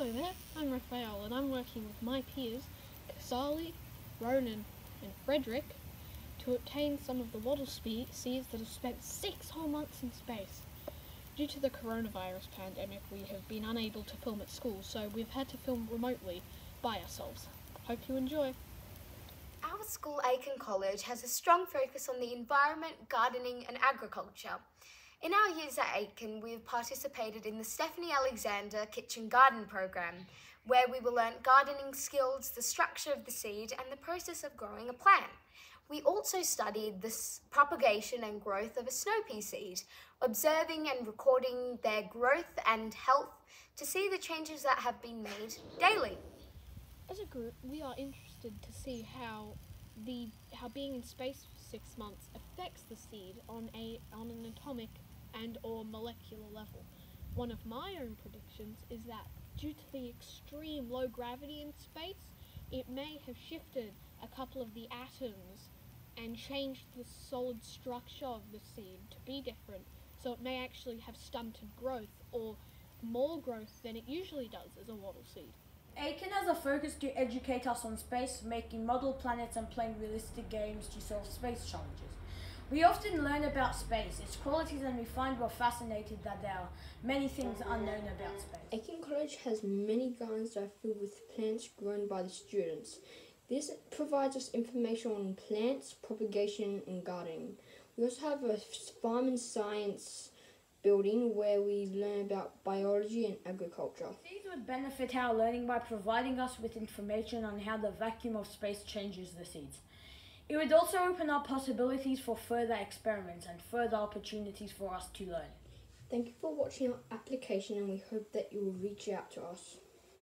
Hello there, I'm Raphael and I'm working with my peers, Kasali, Ronan and Frederick, to obtain some of the wattle spe- seeds that have spent six whole months in space. Due to the coronavirus pandemic, we have been unable to film at school, so we've had to film remotely by ourselves. Hope you enjoy. Our school, Aitken College, has a strong focus on the environment, gardening, and agriculture. In our years at Aitken, we have participated in the Stephanie Alexander Kitchen Garden program, where we will learn gardening skills, the structure of the seed, and the process of growing a plant. We also studied the propagation and growth of a snow pea seed, observing and recording their growth and health to see the changes that have been made daily. As a group, we are interested to see how the how being in space for six months affects the seed on a on an atomic and or molecular level. One of my own predictions is that due to the extreme low gravity in space, it may have shifted a couple of the atoms and changed the solid structure of the seed to be different. So it may actually have stunted growth or more growth than it usually does as a wattle seed. Aitken has a focus to educate us on space, making model planets and playing realistic games to solve space challenges. We often learn about space, its qualities, and we find we're fascinated that there are many things unknown about space. Aitken College has many gardens that are filled with plants grown by the students. This provides us information on plants, propagation, and gardening. We also have a farm and science building where we learn about biology and agriculture. These would benefit our learning by providing us with information on how the vacuum of space changes the seeds. It would also open up possibilities for further experiments and further opportunities for us to learn. Thank you for watching our application and we hope that you will reach out to us.